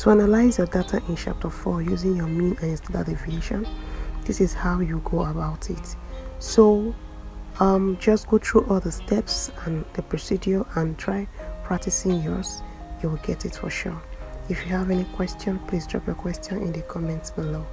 To analyze your data in chapter 4 using your mean and standard deviation, this is how you go about it. So um, just go through all the steps and the procedure and try practicing yours. You will get it for sure. If you have any question, please drop your question in the comments below.